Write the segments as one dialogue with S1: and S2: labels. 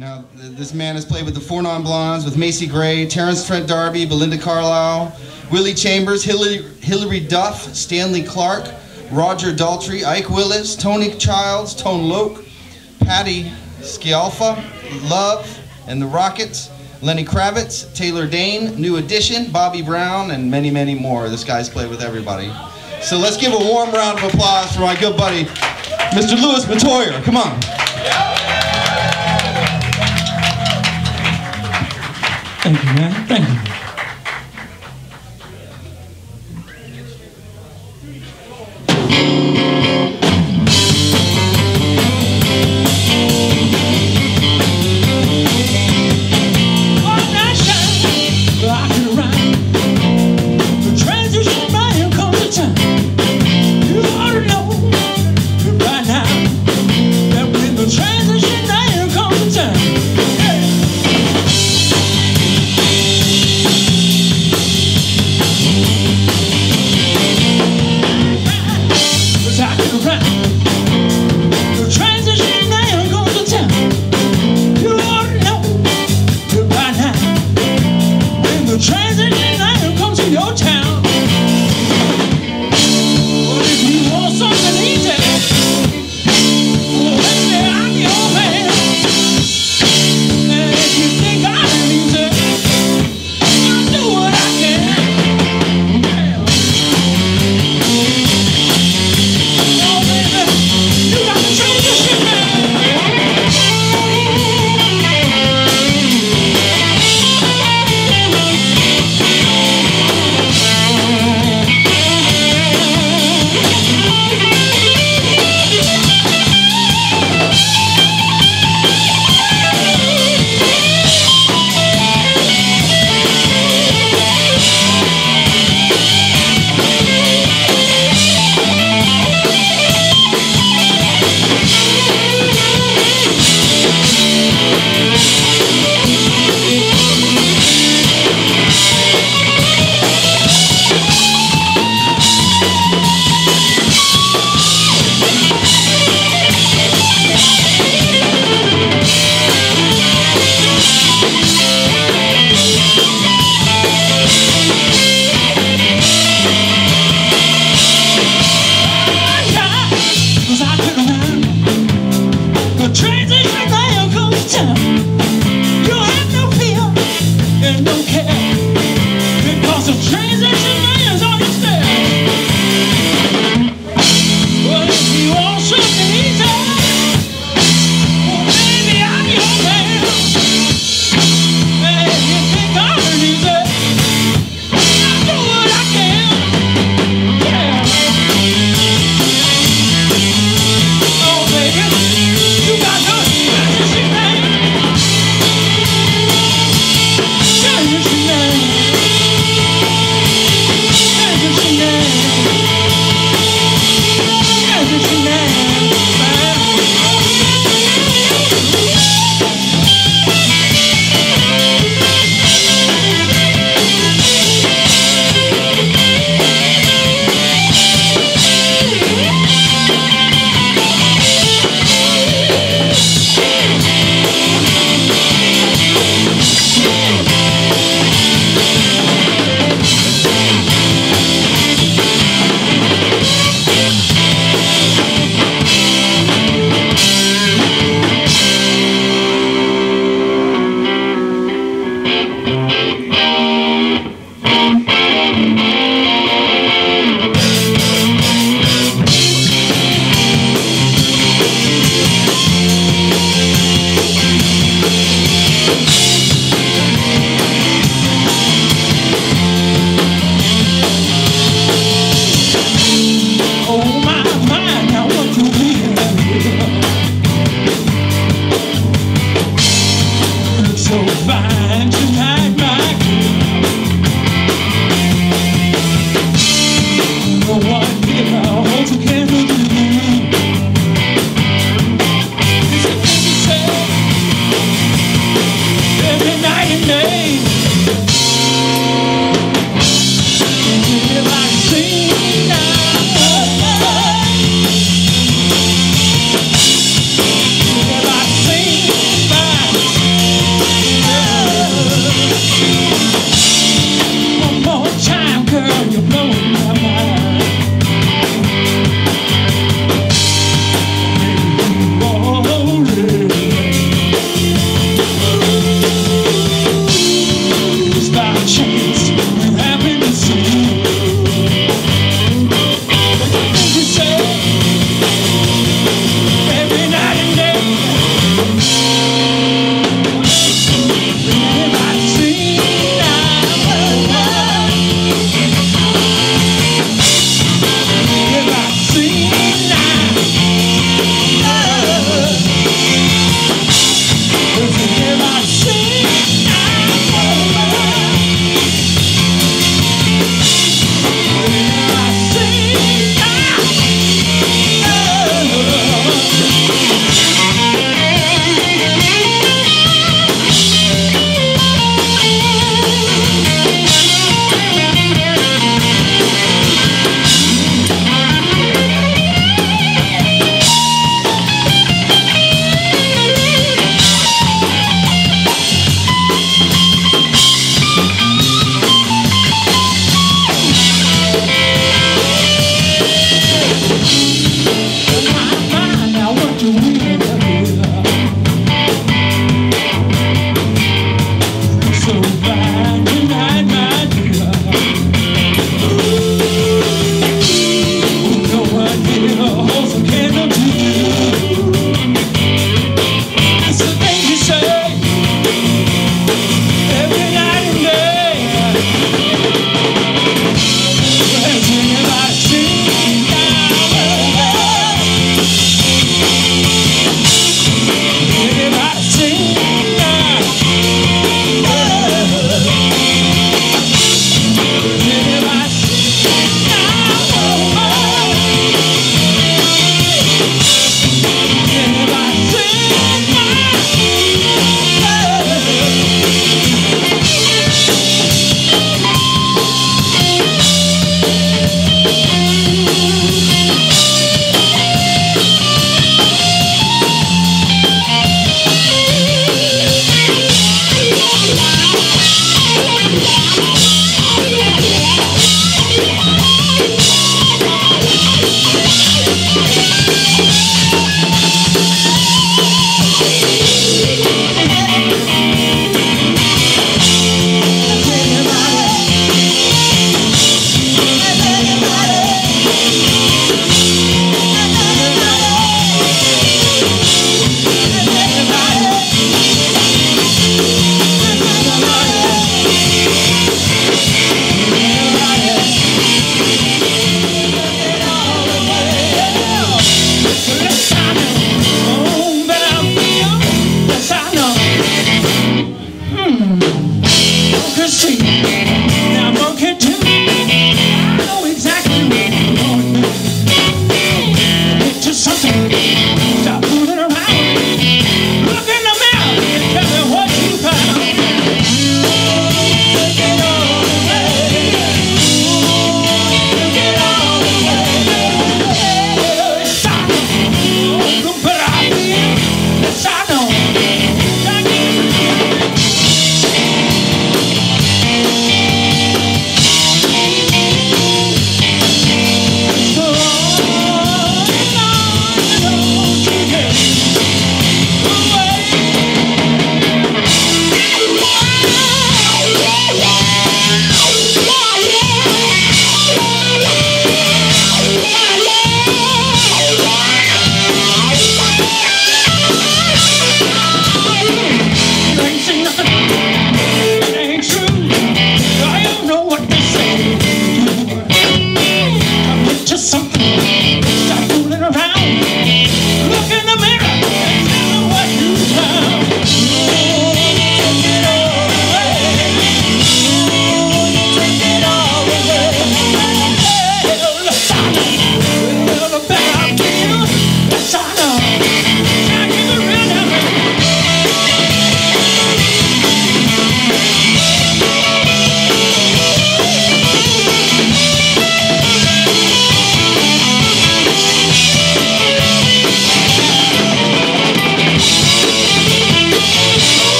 S1: Now, th this man has played with the Four Non Blondes, with Macy Gray, Terence Trent D'Arby, Belinda Carlisle, Willie Chambers, Hilary, Hilary Duff, Stanley Clarke, Roger Daltrey, Ike Willis, Tony Childs, Tone Loc, Patty Scialfa, Love, and the Rockets, Lenny Kravitz, Taylor Dayne, New Edition, Bobby Brown, and many, many more. This guy's played with everybody. So let's give a warm round of applause for my good buddy, Mr. Louis Metoyer. Come on.
S2: Thank you, man. Thank you.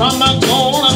S3: from a corner.